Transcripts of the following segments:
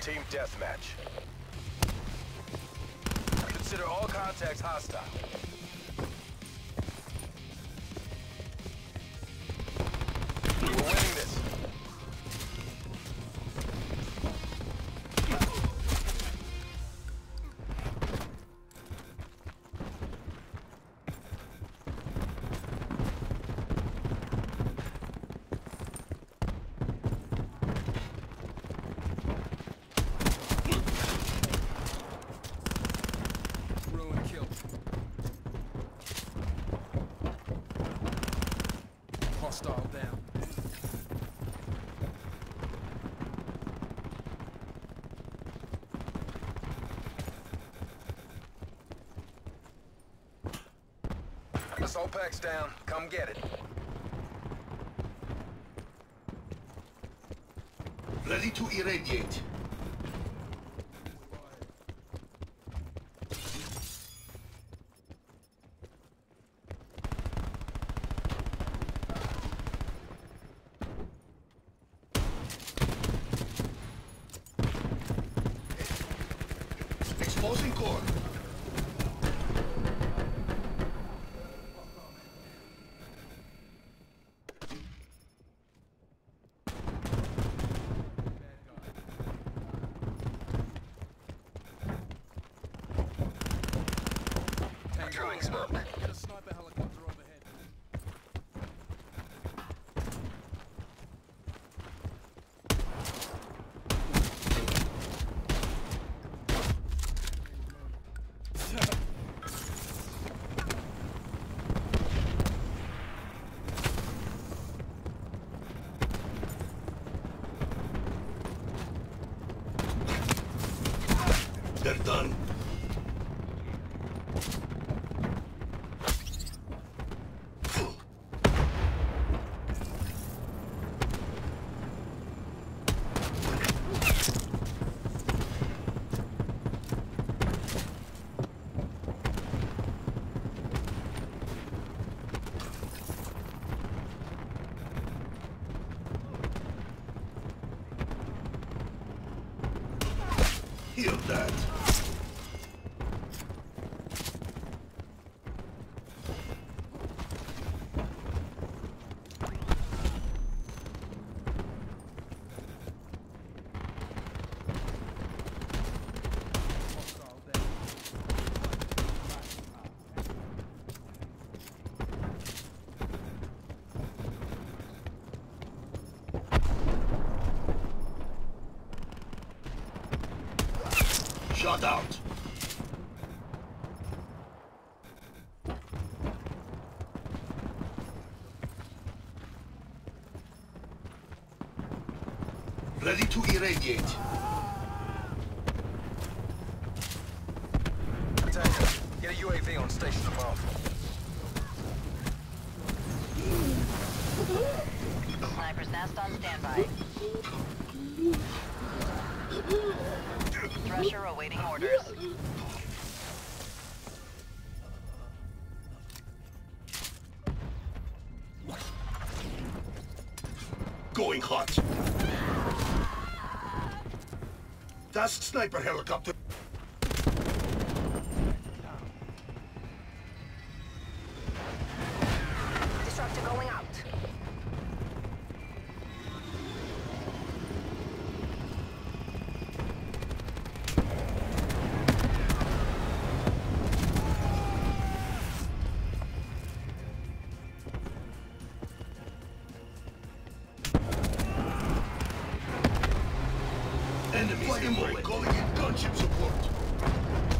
Team deathmatch. Consider all contacts hostile. Assault pack's down. Come get it. Ready to irradiate. Smoke. Heal that. Hostile down. Shot out. Ready to irradiate. Tango, get a UAV on station above. Sniper's nest on standby. Task sniper helicopter. Enemies inboard. Calling in gunship support.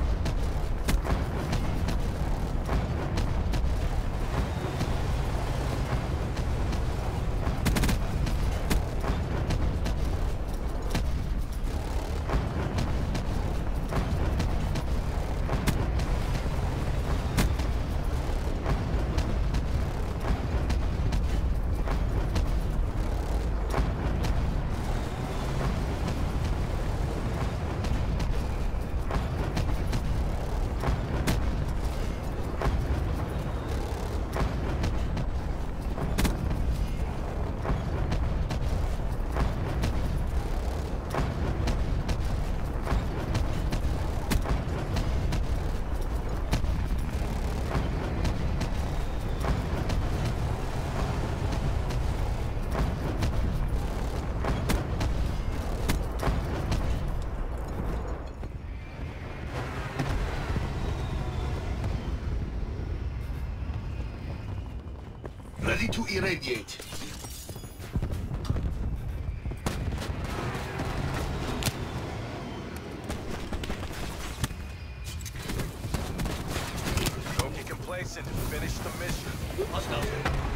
Ready to irradiate. Don't get complacent. Finish the mission. Hostile.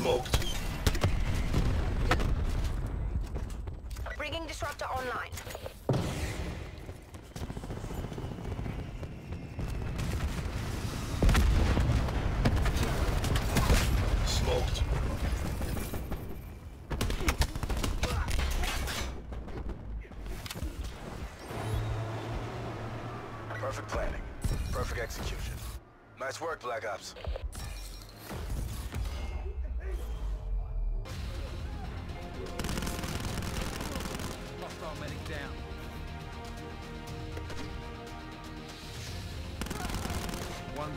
Smoked. Bringing disruptor online. Smoked. Perfect planning. Perfect execution. Nice work, Black Ops.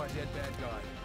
By dead bad guy.